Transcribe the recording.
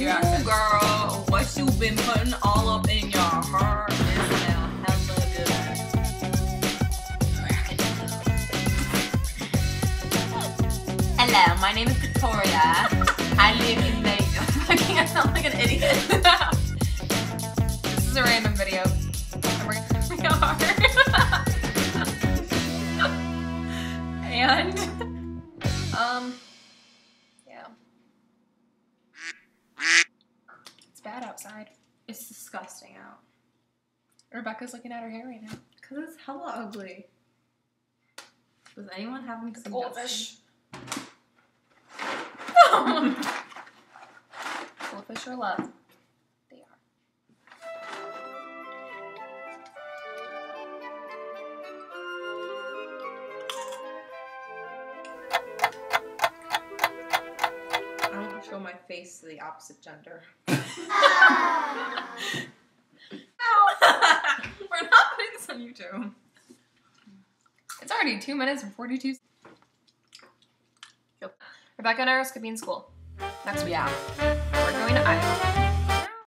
your accent. girl, what you been putting all up in your heart is now hella good. Hello, my name is Victoria. I live in Vegas. Fucking, I sound like an idiot. This is a random video. We are. and um yeah. It's bad outside. it's disgusting out. Rebekah's looking at her hair right now. Cause it's hella ugly. Does anyone have any Goldfish. Goldfish or love? They are. I don't show my face to the opposite gender. We're not putting this on YouTube. It's already two minutes and 42 Rebekah and I are skipping school. Next week. Yeah. We're going to Iowa.